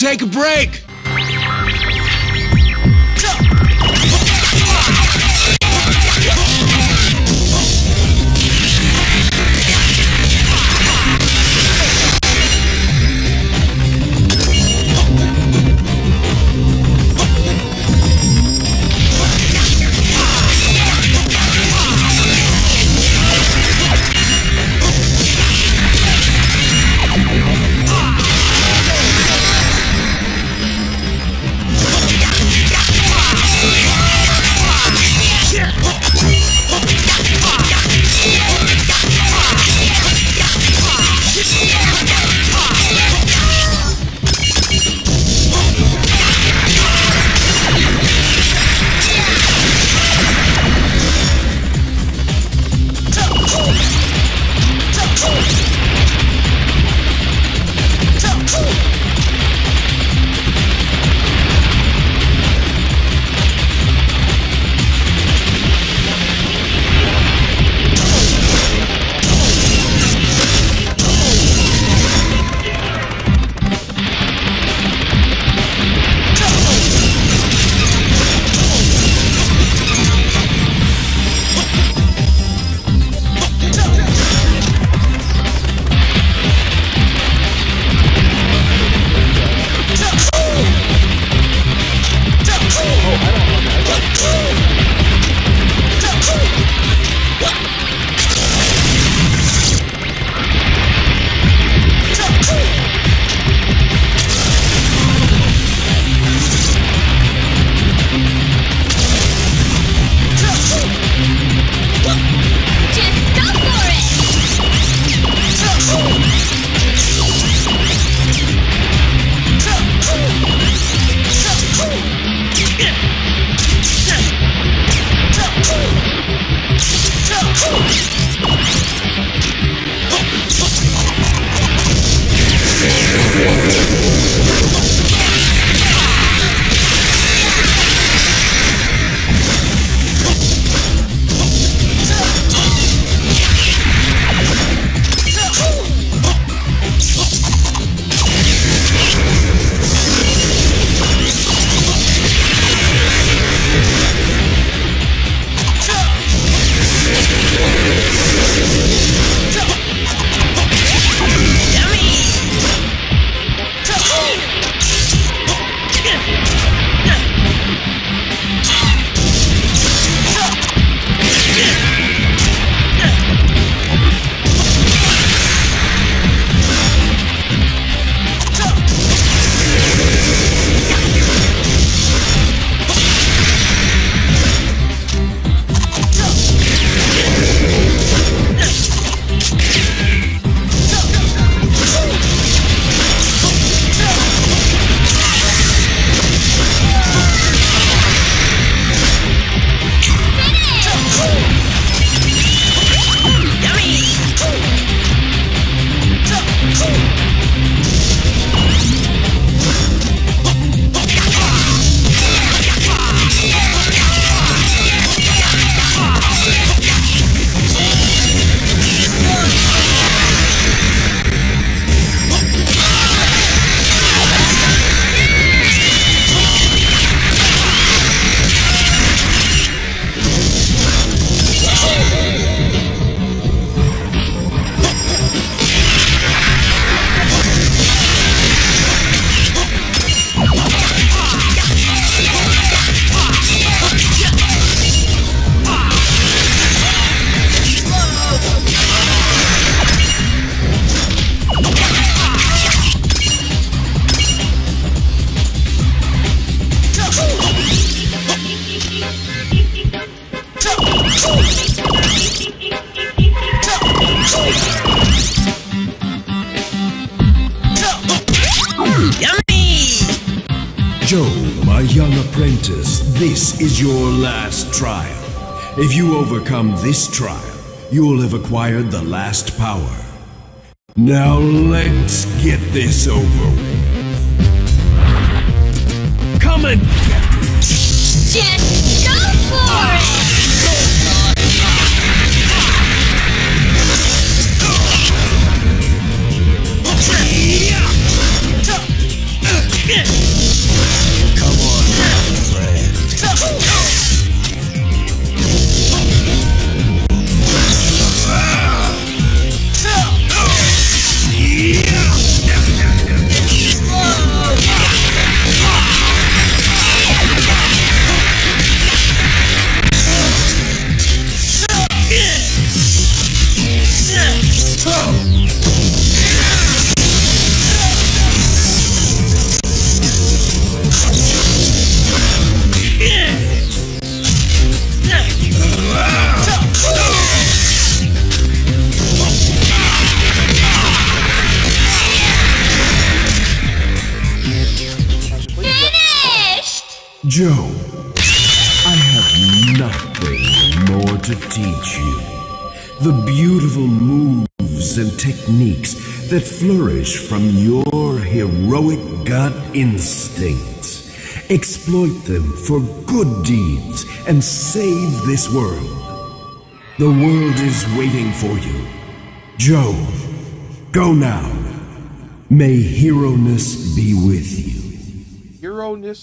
Take a break! Joe, my young apprentice, this is your last trial. If you overcome this trial, you will have acquired the last power. Now let's get this over with. Come and get! Just go techniques that flourish from your heroic gut instincts. Exploit them for good deeds and save this world. The world is waiting for you. Joe, go now. May hero-ness be with you. Hero-ness.